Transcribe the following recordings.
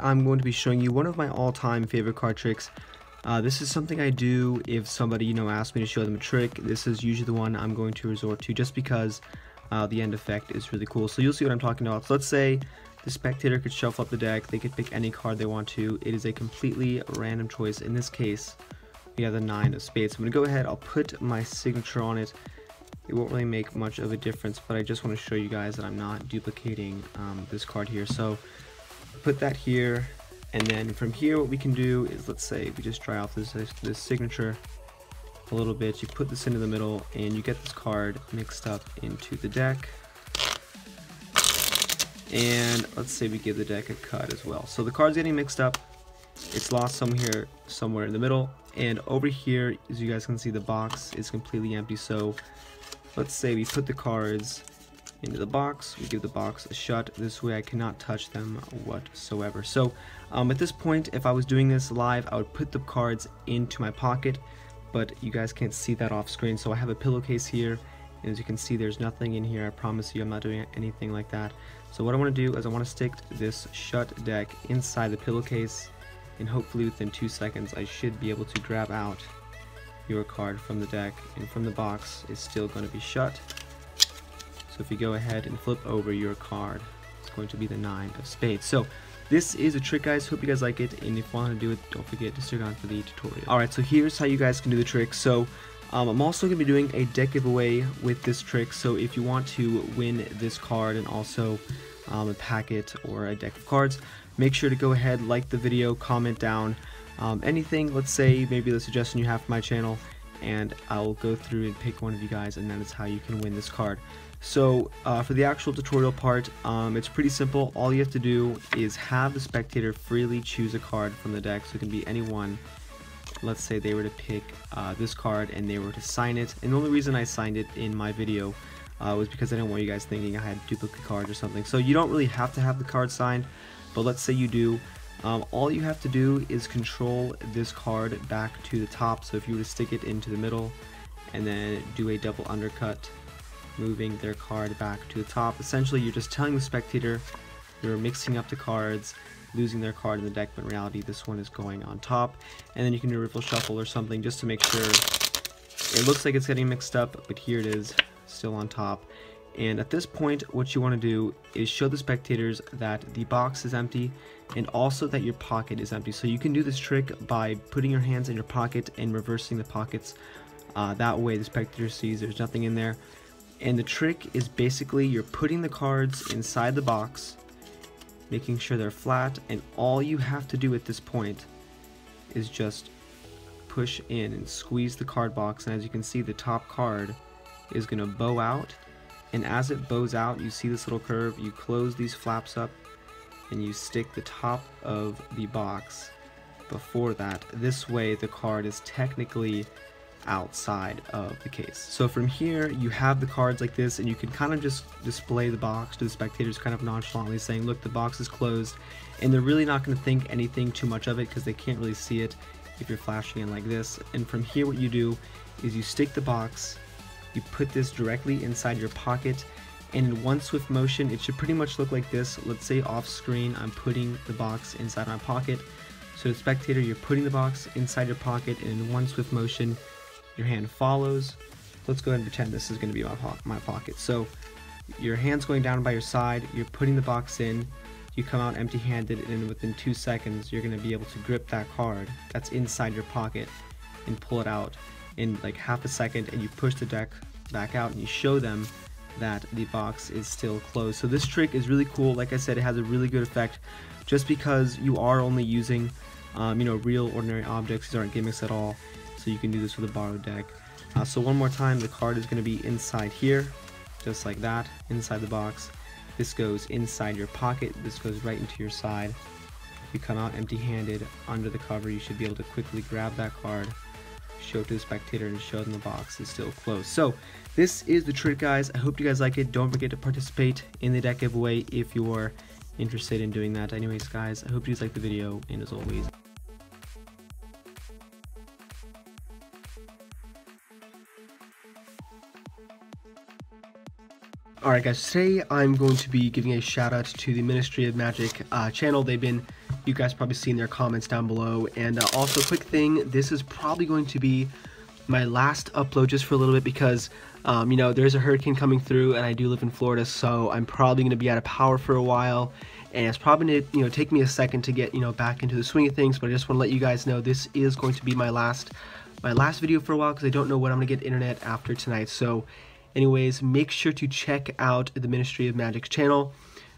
I'm going to be showing you one of my all-time favorite card tricks. Uh, this is something I do if somebody, you know, asks me to show them a trick. This is usually the one I'm going to resort to just because uh, the end effect is really cool. So you'll see what I'm talking about. So let's say the spectator could shuffle up the deck. They could pick any card they want to. It is a completely random choice. In this case, we have the nine of spades. I'm going to go ahead. I'll put my signature on it. It won't really make much of a difference, but I just want to show you guys that I'm not duplicating um, this card here. So put that here, and then from here what we can do is, let's say we just try off this, this signature a little bit. You put this into the middle, and you get this card mixed up into the deck. And let's say we give the deck a cut as well. So the card's getting mixed up. It's lost somewhere, somewhere in the middle. And over here, as you guys can see, the box is completely empty. So let's say we put the cards into the box. We give the box a shut. This way I cannot touch them whatsoever. So um, at this point, if I was doing this live, I would put the cards into my pocket, but you guys can't see that off screen. So I have a pillowcase here. And as you can see, there's nothing in here. I promise you I'm not doing anything like that. So what I want to do is I want to stick this shut deck inside the pillowcase and hopefully within two seconds I should be able to grab out your card from the deck and from the box is still going to be shut. If you go ahead and flip over your card, it's going to be the nine of spades. So this is a trick guys, hope you guys like it and if you want to do it, don't forget to stick on for the tutorial. Alright, so here's how you guys can do the trick. So um, I'm also going to be doing a deck giveaway with this trick, so if you want to win this card and also um, a packet or a deck of cards, make sure to go ahead, like the video, comment down, um, anything, let's say maybe the suggestion you have for my channel, and I'll go through and pick one of you guys, and that is how you can win this card. So uh, for the actual tutorial part, um, it's pretty simple. All you have to do is have the spectator freely choose a card from the deck, so it can be any one let's say they were to pick uh, this card and they were to sign it. And the only reason I signed it in my video uh, was because I didn't want you guys thinking I had duplicate cards or something. So you don't really have to have the card signed, but let's say you do. Um, all you have to do is control this card back to the top. So if you were to stick it into the middle and then do a double undercut, moving their card back to the top, essentially you're just telling the spectator you're mixing up the cards losing their card in the deck, but in reality this one is going on top. And then you can do a riffle shuffle or something just to make sure it looks like it's getting mixed up, but here it is, still on top. And at this point, what you want to do is show the spectators that the box is empty and also that your pocket is empty. So you can do this trick by putting your hands in your pocket and reversing the pockets. Uh, that way the spectator sees there's nothing in there. And the trick is basically you're putting the cards inside the box making sure they're flat, and all you have to do at this point is just push in and squeeze the card box, and as you can see, the top card is going to bow out, and as it bows out, you see this little curve, you close these flaps up, and you stick the top of the box before that. This way, the card is technically outside of the case. So from here, you have the cards like this, and you can kind of just display the box to the spectators kind of nonchalantly saying, look, the box is closed, and they're really not going to think anything too much of it because they can't really see it if you're flashing in like this. And from here, what you do is you stick the box, you put this directly inside your pocket, and in one swift motion, it should pretty much look like this. Let's say off screen, I'm putting the box inside my pocket. So the spectator, you're putting the box inside your pocket, and in one swift motion, your hand follows. Let's go ahead and pretend this is going to be my, po my pocket. So your hand's going down by your side, you're putting the box in, you come out empty-handed, and within two seconds, you're going to be able to grip that card that's inside your pocket and pull it out in like half a second, and you push the deck back out and you show them that the box is still closed. So this trick is really cool. Like I said, it has a really good effect just because you are only using um, you know, real ordinary objects. These aren't gimmicks at all so you can do this with a borrowed deck. Uh, so one more time, the card is going to be inside here, just like that, inside the box. This goes inside your pocket, this goes right into your side. If you come out empty-handed under the cover, you should be able to quickly grab that card, show it to the spectator, and show them the box is still closed. So this is the trick, guys. I hope you guys like it. Don't forget to participate in the deck giveaway if you're interested in doing that. Anyways, guys, I hope you guys like the video, and as always, Alright guys, today I'm going to be giving a shout out to the Ministry of Magic uh, channel. They've been you guys probably seen their comments down below. And uh, also, quick thing, this is probably going to be my last upload just for a little bit because, um, you know, there's a hurricane coming through and I do live in Florida, so I'm probably going to be out of power for a while. And it's probably going to, you know, take me a second to get, you know, back into the swing of things, but I just want to let you guys know this is going to be my last, my last video for a while because I don't know when I'm going to get internet after tonight. So, anyways, make sure to check out the Ministry of Magic's channel.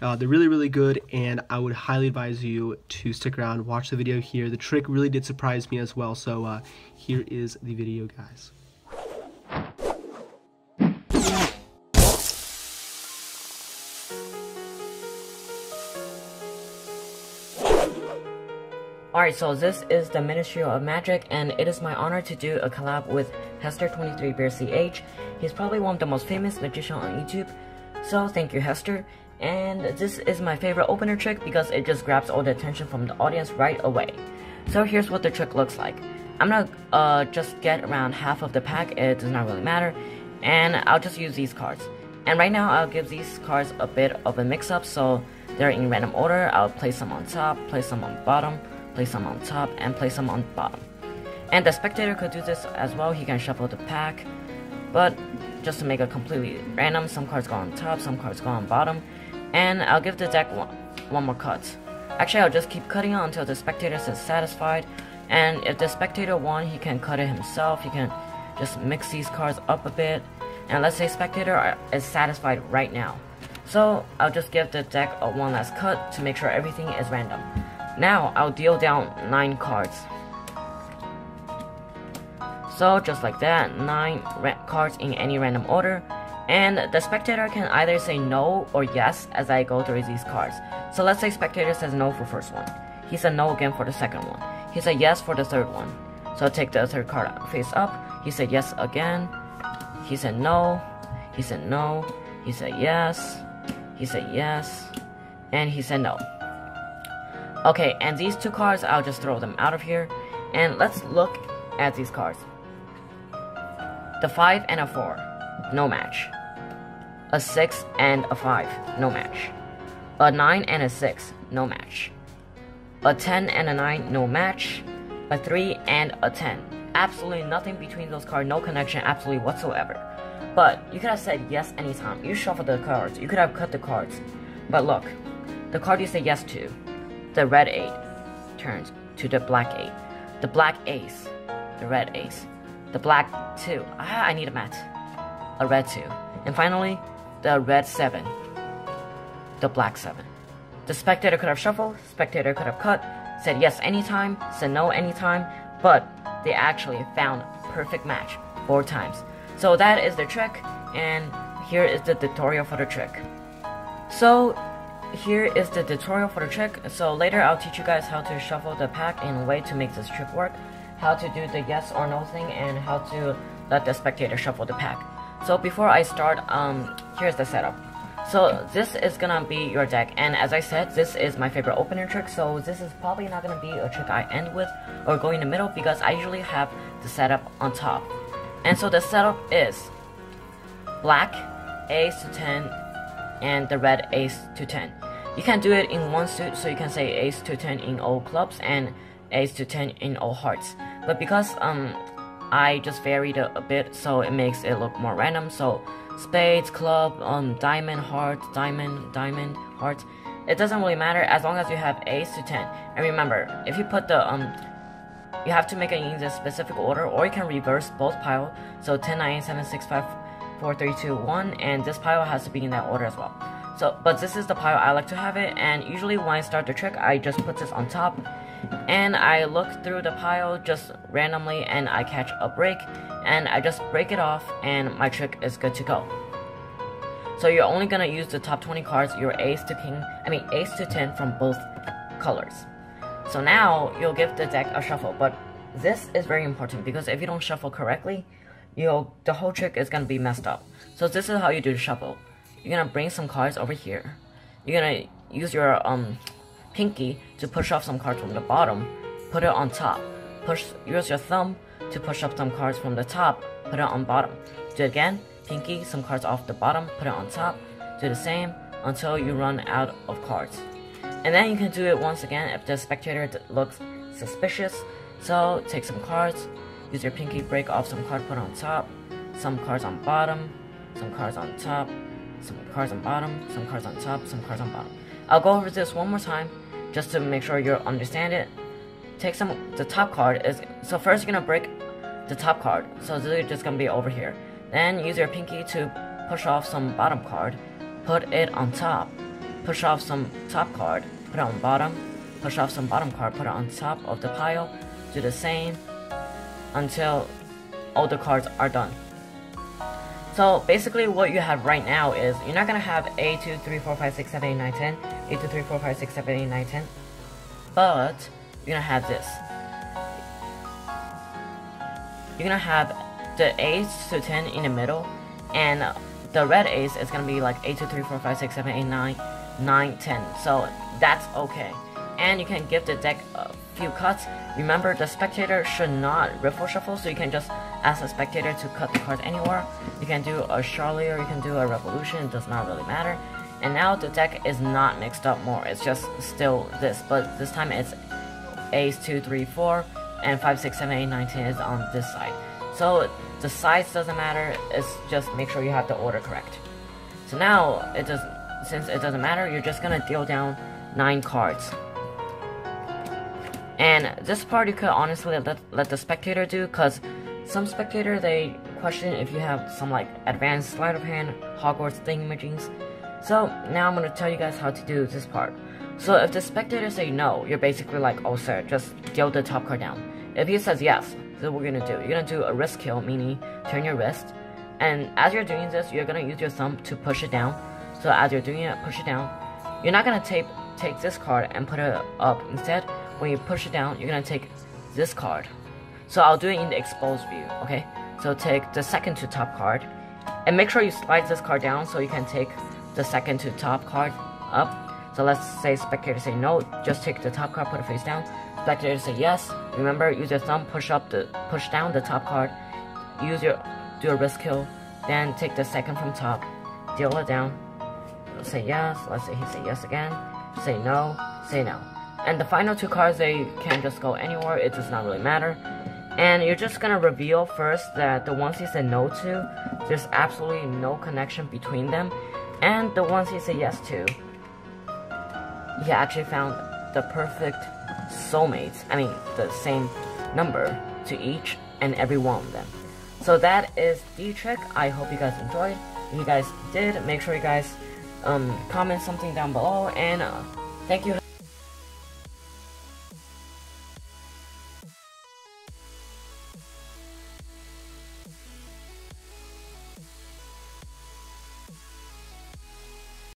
Uh, they're really, really good, and I would highly advise you to stick around, watch the video here. The trick really did surprise me as well, so uh, here is the video, guys. Alright, so this is the Ministry of Magic, and it is my honor to do a collab with Hester23BearCH. He's probably one of the most famous magicians on YouTube, so thank you Hester. And this is my favorite opener trick because it just grabs all the attention from the audience right away. So here's what the trick looks like. I'm gonna uh, just get around half of the pack, it does not really matter, and I'll just use these cards. And right now I'll give these cards a bit of a mix up so they're in random order. I'll place some on top, place some on bottom, place some on top, and place some on bottom. And the spectator could do this as well, he can shuffle the pack, but just to make it completely random, some cards go on top, some cards go on bottom, and I'll give the deck one, one more cut. Actually, I'll just keep cutting on until the spectator is satisfied. And if the spectator won, he can cut it himself. He can just mix these cards up a bit. And let's say spectator is satisfied right now. So I'll just give the deck a one last cut to make sure everything is random. Now I'll deal down 9 cards. So just like that, 9 cards in any random order. And the spectator can either say no or yes as I go through these cards. So let's say spectator says no for first one. He said no again for the second one. He said yes for the third one. So I take the third card face up. He said yes again. He said no. He said no. He said yes. He said yes. And he said no. Okay, and these two cards, I'll just throw them out of here. And let's look at these cards. The 5 and a 4, no match a 6 and a 5, no match. A 9 and a 6, no match. A 10 and a 9, no match. A 3 and a 10. Absolutely nothing between those cards, no connection, absolutely whatsoever. But you could have said yes anytime. You shuffled the cards, you could have cut the cards. But look, the card you say yes to, the red 8, turns to the black 8. The black ace, the red ace. The black 2, ah, I need a mat. A red 2. And finally, the red 7, the black 7. The spectator could have shuffled, spectator could have cut, said yes anytime, said no anytime, but they actually found perfect match four times. So that is the trick, and here is the tutorial for the trick. So here is the tutorial for the trick. So later I'll teach you guys how to shuffle the pack in a way to make this trick work, how to do the yes or no thing, and how to let the spectator shuffle the pack. So before I start, um, here's the setup. So this is gonna be your deck, and as I said, this is my favorite opener trick, so this is probably not gonna be a trick I end with or go in the middle because I usually have the setup on top. And so the setup is black, ace to 10, and the red ace to 10. You can do it in one suit, so you can say ace to 10 in all clubs and ace to 10 in all hearts. But because um I just varied a, a, bit so it makes it look more random. So spades, club, um, diamond, heart, diamond, diamond, heart. It doesn't really matter as long as you have ace to 10. And remember, if you put the, um, you have to make it in the specific order or you can reverse both pile. So 10, 9, 7, 6, 5, 4, 3, 2, 1 and this pile has to be in that order as well. So, but this is the pile I like to have it and usually when I start the trick, I just put this on top and I look through the pile just randomly and I catch a break and I just break it off and my trick is good to go. So you're only gonna use the top 20 cards, your ace to king, I mean ace to 10 from both colors. So now you'll give the deck a shuffle, but this is very important because if you don't shuffle correctly, you'll the whole trick is gonna be messed up. So this is how you do the shuffle. You're gonna bring some cards over here. You're gonna use your um pinky to push off some cards from the bottom, put it on top. Push, use your thumb to push up some cards from the top, put it on bottom. Do it again, pinky, some cards off the bottom, put it on top. Do the same until you run out of cards. And then you can do it once again if the spectator looks suspicious. So take some cards, use your pinky, break off some card, put on top, some cards on bottom, some cards on top, some cards on bottom, some cards on top, some cards on bottom. I'll go over this one more time just to make sure you understand it. Take some, the top card is, so first you're gonna break the top card. So this is just gonna be over here. Then use your pinky to push off some bottom card, put it on top. Push off some top card, put it on bottom. Push off some bottom card, put it on top of the pile. Do the same until all the cards are done. So basically what you have right now is you're not gonna have A 2, 3, 4, 5, 6, 7, 8, 9, 10, A 2, 3, 4, 5, 6, 7, 8, 9, 10. But you're gonna have this. You're gonna have the ace to 10 in the middle, and the red ace is gonna be like 8, 2, 3, 4, 5, 6, 7, 8, 9, 9, 10. So that's okay. And you can give the deck a few cuts. Remember, the spectator should not riffle shuffle, so you can just ask a spectator to cut the cards anywhere. You can do a Charlie or you can do a Revolution, it does not really matter. And now the deck is not mixed up more, it's just still this, but this time it's Ace 2, 3, 4, and 5, 6, 7, 8, 9, 10 is on this side. So the size doesn't matter, it's just make sure you have the order correct. So now, it does, since it doesn't matter, you're just gonna deal down 9 cards. And this part you could honestly let, let the spectator do, because some spectator, they question if you have some like advanced sleight of hand, Hogwarts thingamajiggies. So now I'm gonna tell you guys how to do this part. So if the spectator say no, you're basically like, oh sir, just deal the top card down. If he says yes, this is what we're gonna do. You're gonna do a wrist kill, meaning turn your wrist. And as you're doing this, you're gonna use your thumb to push it down. So as you're doing it, push it down. You're not gonna tape take this card and put it up. Instead, when you push it down, you're gonna take this card. So I'll do it in the exposed view, okay? So take the second to top card, and make sure you slide this card down so you can take the second to top card up. So let's say spectator say no, just take the top card, put it face down. Spectator say yes. Remember, use your thumb, push up the push down the top card. Use your do a wrist kill, then take the second from top, deal it down. Say yes. Let's say he say yes again. Say no. Say no. And the final two cards, they can just go anywhere. It does not really matter. And you're just gonna reveal first that the ones he said no to, there's absolutely no connection between them. And the ones he said yes to, he actually found the perfect soulmates. I mean, the same number to each and every one of them. So that is the trick. I hope you guys enjoyed. If you guys did, make sure you guys um, comment something down below. And uh, thank you.